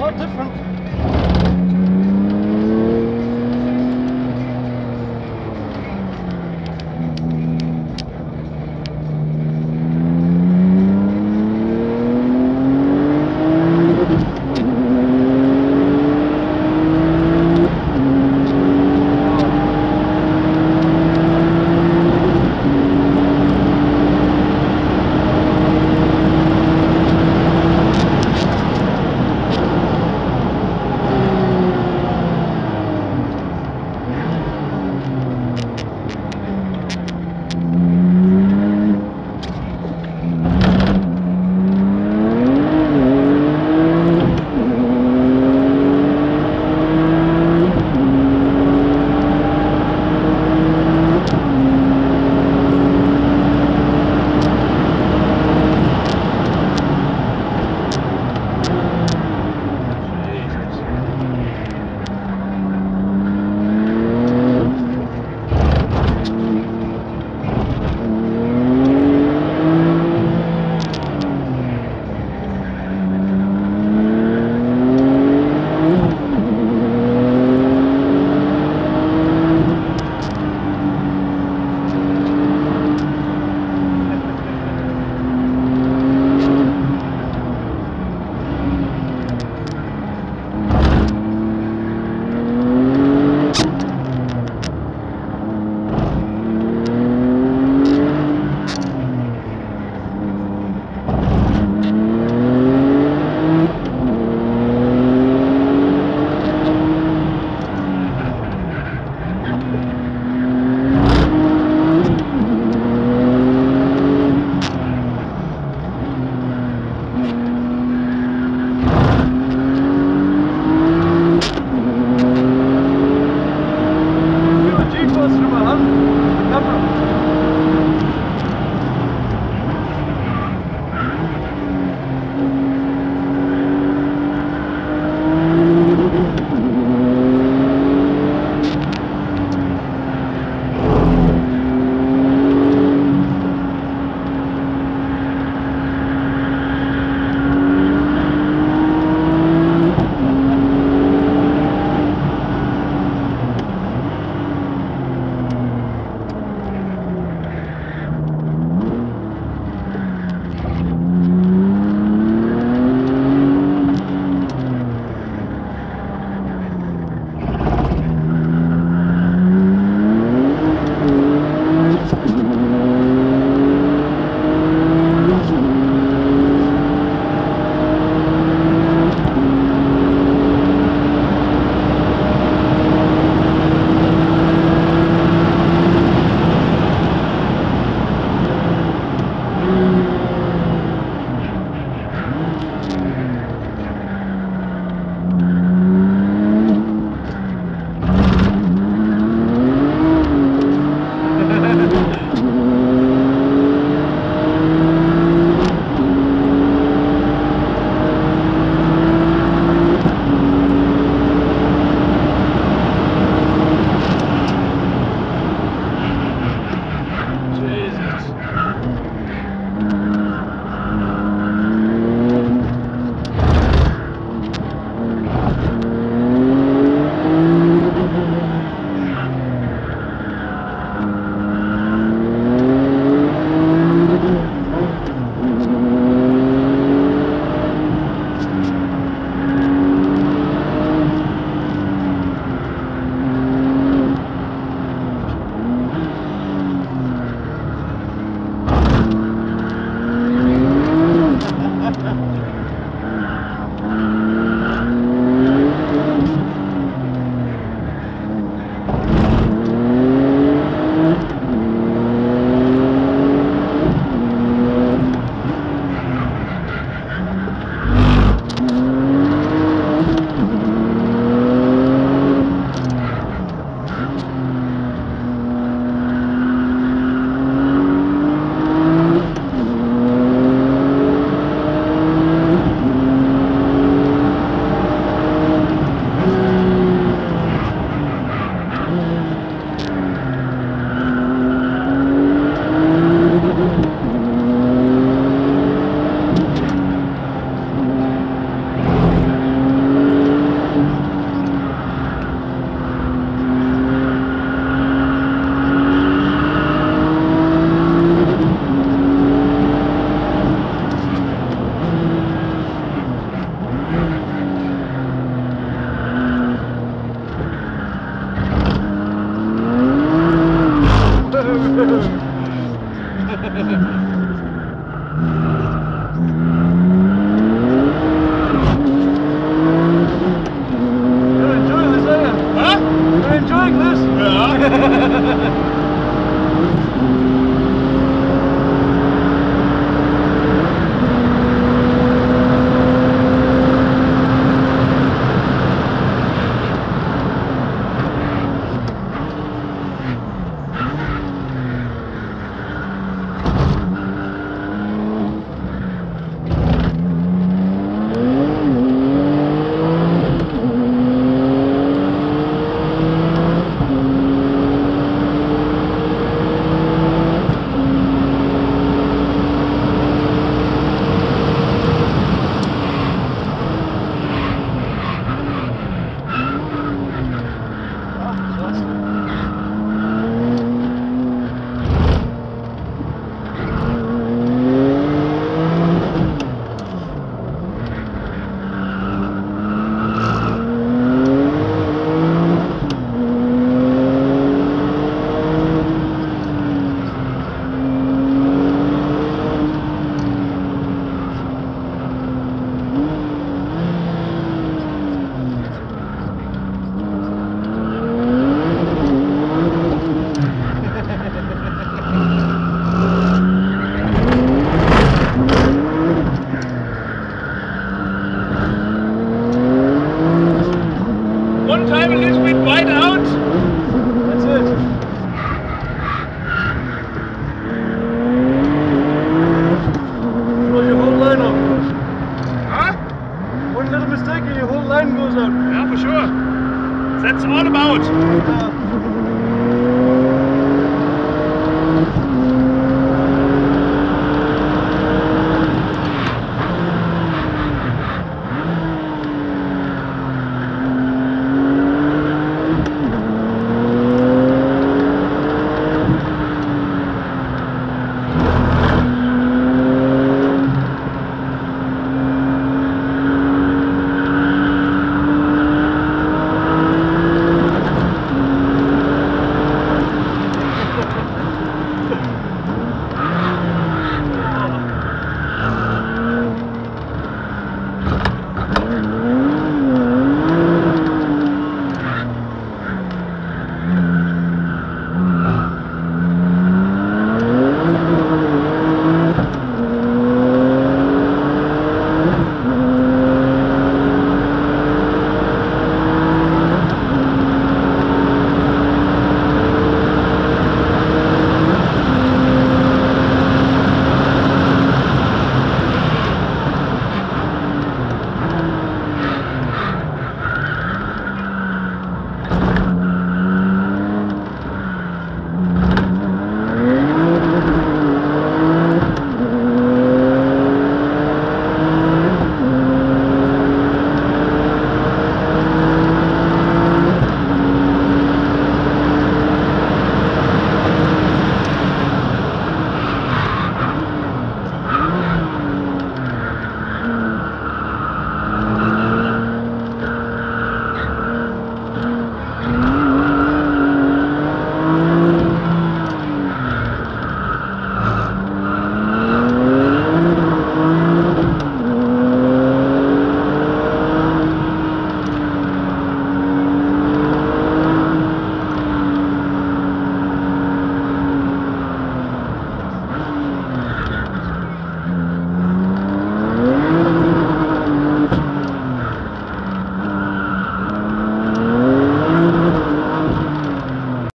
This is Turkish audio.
are different. Tamam. Tamam.